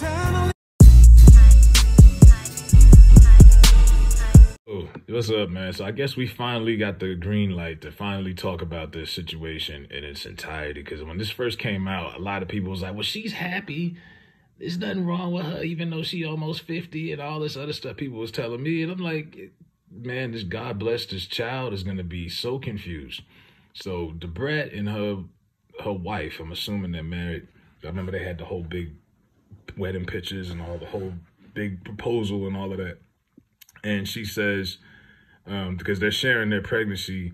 Oh, what's up, man? So I guess we finally got the green light to finally talk about this situation in its entirety. Because when this first came out, a lot of people was like, "Well, she's happy. There's nothing wrong with her, even though she almost 50 and all this other stuff." People was telling me, and I'm like, "Man, this God bless this child is gonna be so confused." So Da Brat and her her wife, I'm assuming they're married. I remember they had the whole big wedding pictures and all the whole big proposal and all of that and she says um, because they're sharing their pregnancy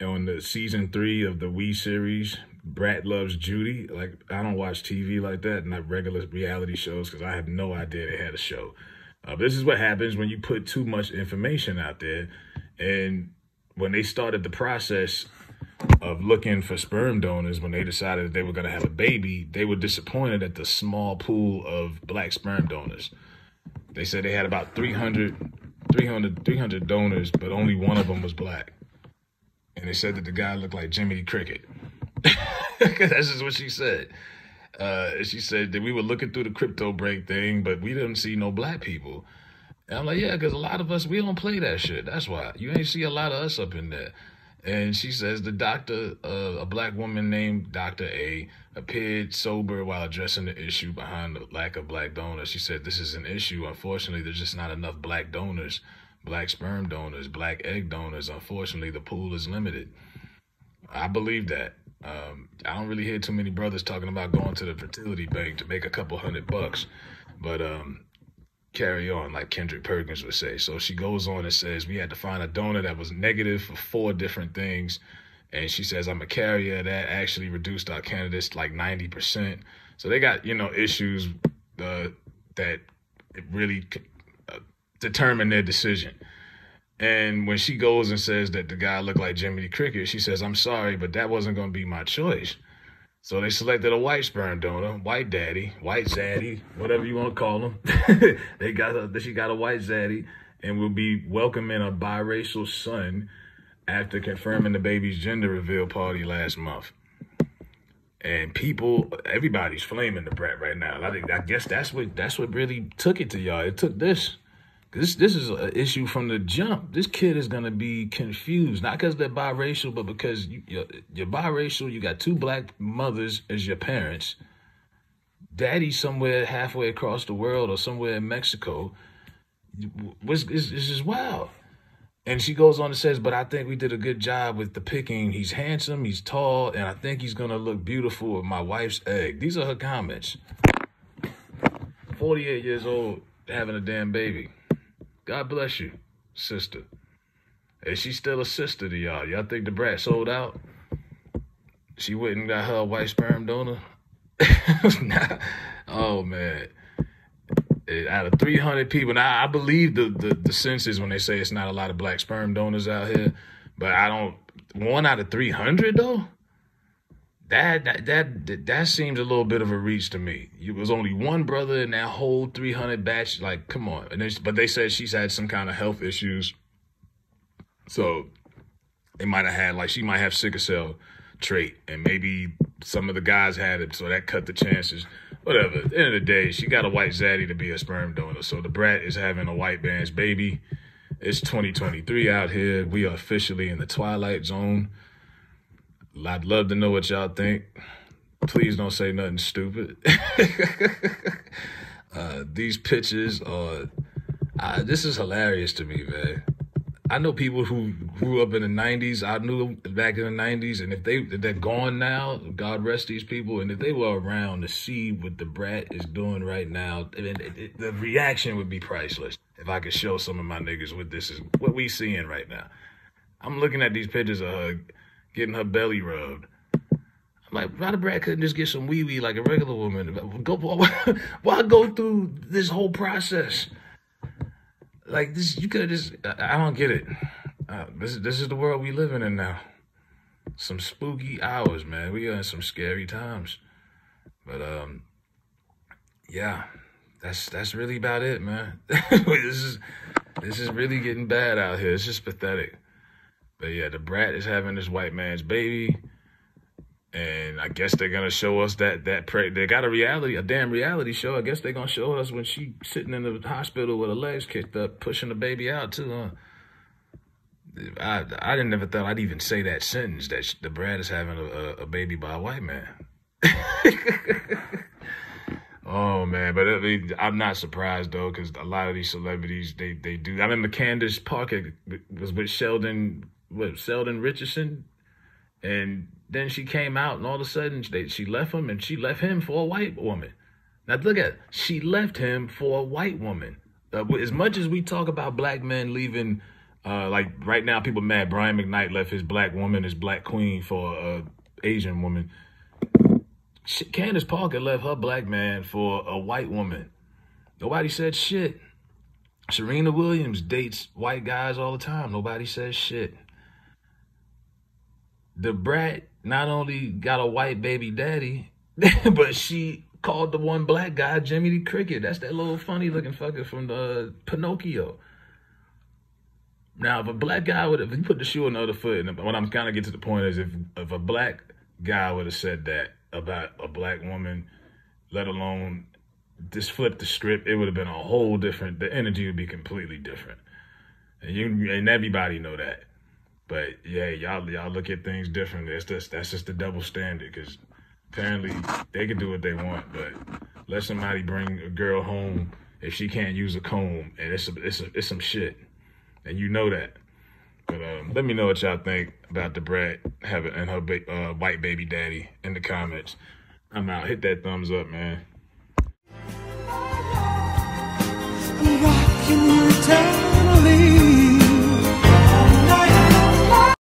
on the season three of the We series, Brat Loves Judy. Like I don't watch TV like that, not regular reality shows, because I have no idea they had a show. Uh, this is what happens when you put too much information out there, and when they started the process of looking for sperm donors when they decided that they were going to have a baby, they were disappointed at the small pool of black sperm donors. They said they had about 300, 300, 300 donors, but only one of them was black. And they said that the guy looked like Jiminy Cricket. That's just what she said. Uh, she said that we were looking through the crypto break thing, but we didn't see no black people. And I'm like, yeah, because a lot of us, we don't play that shit. That's why. You ain't see a lot of us up in there. And she says the doctor, uh, a black woman named Dr. A, appeared sober while addressing the issue behind the lack of black donors. She said this is an issue. Unfortunately, there's just not enough black donors, black sperm donors, black egg donors. Unfortunately, the pool is limited. I believe that. Um, I don't really hear too many brothers talking about going to the fertility bank to make a couple hundred bucks. But um, carry on, like Kendrick Perkins would say. So she goes on and says, We had to find a donor that was negative for four different things. And she says, I'm a carrier. That actually reduced our candidates like 90%. So they got, you know, issues uh, that really uh, determine their decision. And when she goes and says that the guy looked like Jiminy Cricket, she says, I'm sorry, but that wasn't going to be my choice. So they selected a white sperm donor, white daddy, white zaddy, whatever you want to call him. they got a, she got a white zaddy and will be welcoming a biracial son after confirming the baby's gender reveal party last month. And people, everybody's flaming the Brat right now. I think I guess that's what that's what really took it to y'all. It took this. This this is an issue from the jump. This kid is gonna be confused, not because they're biracial, but because you, you're, you're biracial. You got two black mothers as your parents. Daddy somewhere halfway across the world or somewhere in Mexico. Was is wild. And she goes on and says, "But I think we did a good job with the picking. He's handsome, he's tall, and I think he's gonna look beautiful with my wife's egg." These are her comments. Forty-eight years old, having a damn baby. God bless you, sister. Is she still a sister to y'all? Y'all think the Brat sold out? She went and got her white sperm donor? nah. Oh, man. Out of 300 people, now I believe the, the, the census when they say it's not a lot of black sperm donors out here, but I don't, one out of 300 though? That that that that seems a little bit of a reach to me. It was only one brother in that whole 300 batch. Like, come on. And but they said she's had some kind of health issues, so they might have had like she might have sickle cell trait, and maybe some of the guys had it, so that cut the chances. Whatever. At the end of the day, she got a white zaddy to be a sperm donor, so the Brat is having a white man's baby. It's 2023 out here. We are officially in the twilight zone. I'd love to know what y'all think. Please don't say nothing stupid. uh, these pictures are, uh, this is hilarious to me, man. I know people who grew up in the 90s. I knew them back in the 90s. And if they, they're gone now, God rest these people. And if they were around to see what the Brat is doing right now, it, it, the reaction would be priceless. If I could show some of my niggas what this is, what we seeing right now. I'm looking at these pictures of her getting her belly rubbed. I'm like, why Da Brat couldn't just get some wee wee like a regular woman? Go, why go through this whole process? Like this, you could just. I don't get it. Uh, this this is the world we living in now. Some spooky hours, man. We are in some scary times. But um, yeah, that's that's really about it, man. this is this is really getting bad out here. It's just pathetic. But yeah, the Brat is having this white man's baby. And I guess they're gonna show us that that pre- they got a reality, a damn reality show. I guess they're gonna show us when she sitting in the hospital with her legs kicked up, pushing the baby out too, huh? I I didn't ever thought I'd even say that sentence that the Brat is having a, a baby by a white man. oh man, but I mean, I'm not surprised though because a lot of these celebrities they they do. I remember Candace Parker was with Sheldon, what Sheldon Richardson, and then she came out and all of a sudden they, she left him and she left him for a white woman. Now look at she left him for a white woman. Uh, as much as we talk about black men leaving uh, like right now, people mad. Brian McKnight left his black woman, his black queen, for a Asian woman. Candace Parker left her black man for a white woman. Nobody said shit. Serena Williams dates white guys all the time. Nobody says shit. The brat not only got a white baby daddy, but she called the one black guy Jimmy the Cricket. That's that little funny looking fucker from the Pinocchio. Now, if a black guy would have, put the shoe on the other foot, and what I'm kind of get to the point is if, if a black guy would have said that about a black woman, let alone just flip the script, it would have been a whole different, the energy would be completely different. And you and everybody know that. But yeah, y'all y'all look at things differently. It's just that's just the double standard because apparently they can do what they want, but let somebody bring a girl home if she can't use a comb, and it's a, it's a, it's some shit and you know that. But um, let me know what y'all think about the brat having and her ba uh, white baby daddy in the comments. I'm out. Hit that thumbs up, man. Eternally.